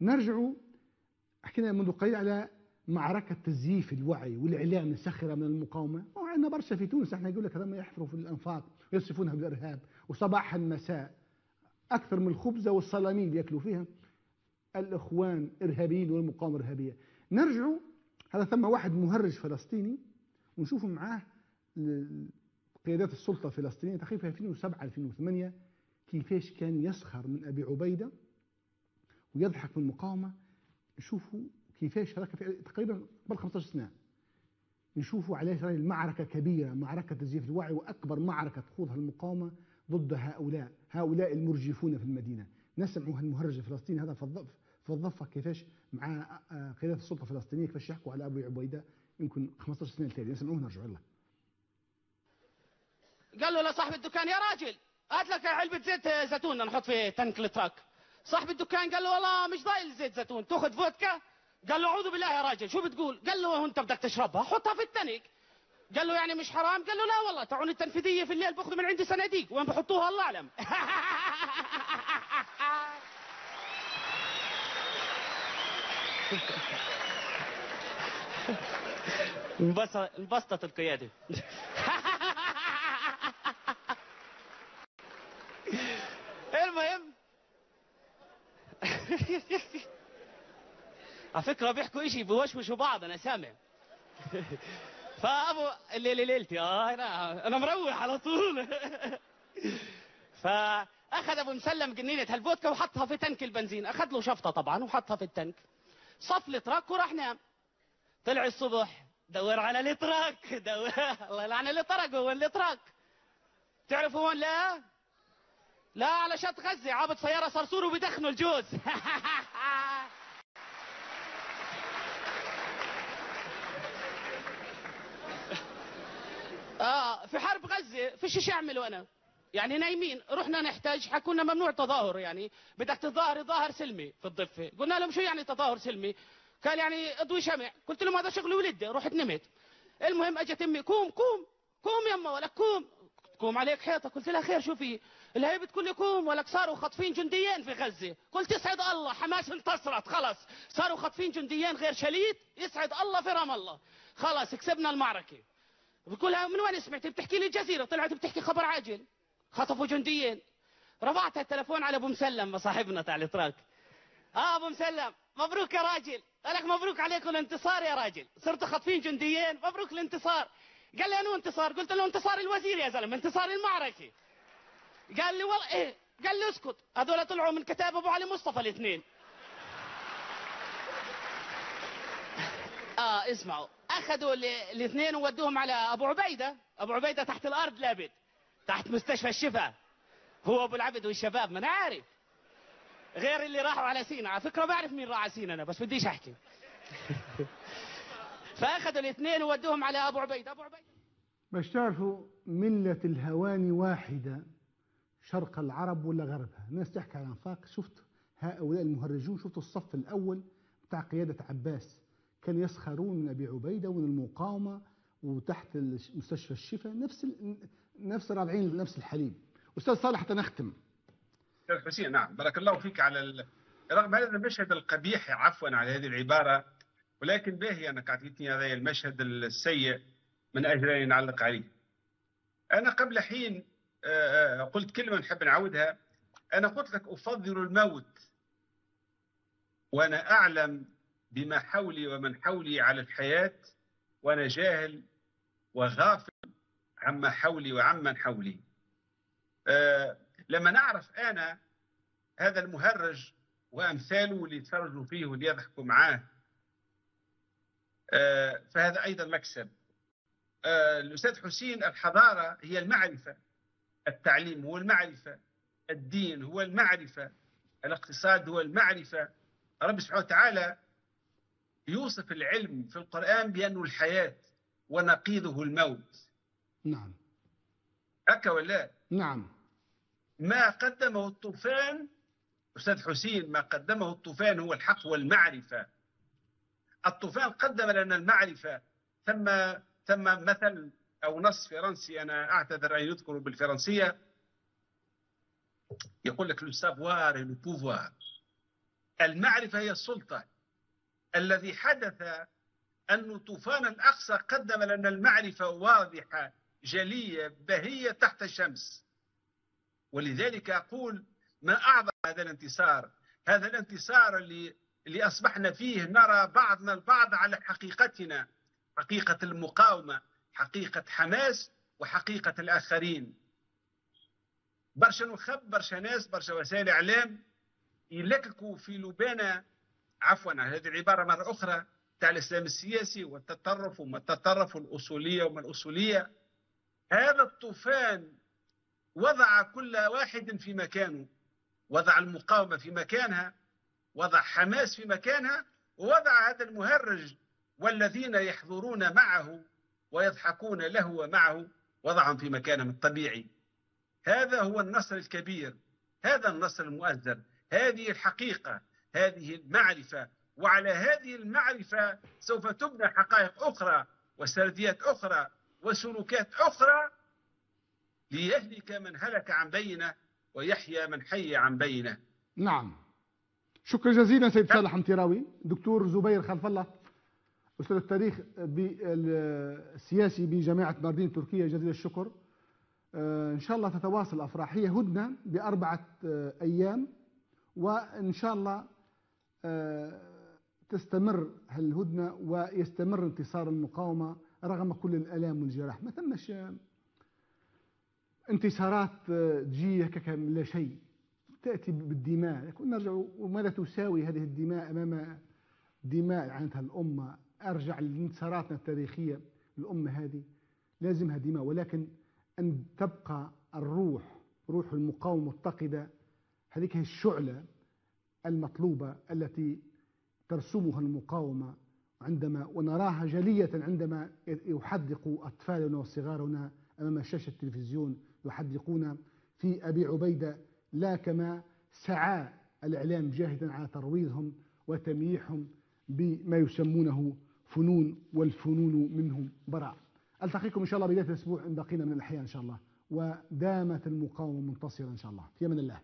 نرجع حكينا منذ قليل على معركة تزييف الوعي والإعلام السخرة من المقاومة. وعندنا برشا في تونس إحنا يقول لك هذا ما يحفروا في الأنفاق ويصفونها بالإرهاب وصباحا مساء. أكثر من الخبزة والصلامين اللي يأكلوا فيها الإخوان إرهابيين والمقاومة إرهابية. نرجع هذا ثم واحد مهرج فلسطيني ونشوف معاه قيادات السلطة الفلسطينية تقريبا في 2007 2008 كيفاش كان يسخر من أبي عبيدة ويضحك من المقاومة نشوفوا كيفاش هذاك تقريبا قبل 15 سنة. نشوفوا علاش راهي المعركة كبيرة معركة تزييف الوعي وأكبر معركة تخوضها المقاومة ضد هؤلاء هؤلاء المرجفون في المدينة. نسمعوا هالمهرج الفلسطيني هذا في الضفة كيفاش مع قيادات السلطة الفلسطينية كيفاش يحكوا على أبو عبيدة يمكن 15 سنة التالية نسمعوه نرجع له قال له لصاحب الدكان يا راجل هات لك علبة زيت زيتون نحط في تنك التراك صاحب الدكان قال له والله مش ضايل زيت زيتون تاخذ فودكا؟ قال له اعوذ بالله يا راجل شو بتقول؟ قال له وانت بدك تشربها حطها في التنك. قال له يعني مش حرام؟ قال له لا والله تعون التنفيذية في الليل باخذ من عندي صناديق. وين بحطوها؟ الله أعلم. انبسطت القيادة. على فكرة بيحكوا إشي بوشوشوا بعض أنا سامع. فأبو الليلة ليلتي. آه أنا أنا مروح على طول. فأخذ أبو مسلم جنينة هالفودكا وحطها في تنك البنزين. أخذ له شفطة طبعا وحطها في التنك. صف التراك وراح نام. طلع الصبح. دور على الاتراك دور الله يلعن الاتراك هو الاتراك تعرفوا وين لا؟ لا على شط غزة. عابط سيارة صرصور وبيدخنوا الجوز. آه في حرب غزة فيش شيء اعمله أنا؟ يعني نايمين. رحنا نحتاج حكونا ممنوع تظاهر يعني. بدك تظاهر ظاهر سلمي في الضفة. قلنا لهم شو يعني تظاهر سلمي؟ قال يعني اضوي شمع. قلت لهم هذا شغل ولدي. رحت نمت. المهم أجت أمي قوم قوم قوم يما ولك قوم. قوم عليك حيطة. قلت لها خير شو في؟ الهي بتقول لي قوم ولك صاروا خاطفين جنديين في غزة. قلت يسعد الله حماس انتصرت خلص. صاروا خاطفين جنديين غير شليت يسعد الله في رام الله. خلص كسبنا المعركة. بقول لها من وين سمعتي؟ بتحكي لي الجزيرة. طلعت بتحكي خبر عاجل. خطفوا جنديين. رفعت التلفون على أبو مسلم صاحبنا تاع الإتراك. آه أبو مسلم مبروك يا راجل. قال لك مبروك عليكم الانتصار يا راجل. صرتوا خاطفين جنديين مبروك الانتصار. قال لي أنو انتصار؟ قلت له انتصار الوزير يا زلمة انتصار المعركة. قال لي والله إيه قال لي اسكت. هذول طلعوا من كتاب أبو علي مصطفى الاثنين. آه اسمعوا. أخذوا الاثنين وودوهم على أبو عبيدة. أبو عبيدة تحت الأرض لابد تحت مستشفى الشفاء. هو أبو العبد والشباب ما أنا عارف. غير اللي راحوا على سينا. على فكرة بعرف مين راح على سينا أنا بس بديش أحكي. فأخذوا الاثنين وودوهم على أبو عبيدة. أبو عبيدة. باش تعرفوا ملة الهوان واحدة. شرق العرب ولا غربها؟ الناس تحكي على أنفاق. شفت هؤلاء المهرجون شفتوا الصف الأول بتاع قيادة عباس. كانوا يسخرون من أبي عبيدة ومن المقاومة وتحت مستشفى الشفاء نفس ال... نفس راضعين نفس الحليب. أستاذ صالح حتى نختم حسين نعم. بارك الله فيك على ال... رغم هذا المشهد القبيح عفوا على هذه العبارة ولكن باهي أنك أعطيتني هذا المشهد السيء من أجل أن نعلق عليه. أنا قبل حين قلت كلمة نحب نعودها. أنا قلت لك أفضل الموت وأنا أعلم بما حولي ومن حولي على الحياة وأنا جاهل وغافل عما حولي وعمن حولي. أه لما نعرف أنا هذا المهرج وأمثاله اللي يتفرجوا فيه واللي يضحكوا معاه أه فهذا أيضا مكسب. أه الأستاذ حسين الحضارة هي المعرفة. التعليم هو المعرفة الدين هو المعرفة الاقتصاد هو المعرفة. رب سبحانه وتعالى يوصف العلم في القرآن بأنه الحياة ونقيضه الموت. نعم. أكا ولا؟ نعم. ما قدمه الطوفان أستاذ حسين ما قدمه الطوفان هو الحق والمعرفة. الطوفان قدم لنا المعرفة ثم ثم مثل أو نص فرنسي أنا أعتذر أن يذكر بالفرنسية. يقول لك لو سافوار لو بوفوار المعرفة هي السلطة. الذي حدث أن طوفان الأقصى قدم لنا المعرفة واضحة جلية بهية تحت الشمس. ولذلك أقول ما أعظم هذا الانتصار. هذا الانتصار اللي, اللي أصبحنا فيه نرى بعضنا البعض على حقيقتنا حقيقة المقاومة. حقيقة حماس وحقيقة الآخرين. برشا نخب برشا ناس برشا وسائل إعلام يلككوا في لبانة عفوا هذه العبارة مرة أخرى تاع الإسلام السياسي والتطرف وما التطرف والأصولية وما الأصولية. هذا الطوفان وضع كل واحد في مكانه وضع المقاومة في مكانها وضع حماس في مكانها ووضع هذا المهرج والذين يحضرون معه ويضحكون له ومعه وضعهم في مكانهم الطبيعي. هذا هو النصر الكبير هذا النصر المؤثر هذه الحقيقة هذه المعرفة. وعلى هذه المعرفة سوف تبنى حقائق أخرى وسرديات أخرى وسلوكات أخرى ليهلك من هلك عن بينه ويحيى من حي عن بينه. نعم. شكرا جزيلا سيد صالح متراوي. دكتور زبير خلف الله. أستاذ التاريخ السياسي بجامعة باردين التركية جزيل الشكر. آه، إن شاء الله تتواصل الأفراح هي هدنة بأربعة آه، أيام وإن شاء الله آه، تستمر هالهدنة ويستمر انتصار المقاومة رغم كل الآلام والجراح. ما تمش انتصارات تجي هكاك لا شيء. تأتي بالدماء. نرجع وماذا تساوي هذه الدماء أمام دماء عنتها الأمة. أرجع لانتصاراتنا التاريخية الأمة هذه. لازمها دماء ولكن أن تبقى الروح روح المقاومة متقدة هذيك الشعلة المطلوبة التي ترسمها المقاومة عندما ونراها جلية عندما يحدق أطفالنا وصغارنا أمام شاشة التلفزيون يحدقون في أبي عبيدة لا كما سعى الإعلام جاهدا على ترويضهم وتمييحهم بما يسمونه فنون والفنون منهم براء. ألتقيكم إن شاء الله بداية الأسبوع إن بقينا من الأحياء إن شاء الله. ودامت المقاومة منتصرة إن شاء الله. في أمان الله.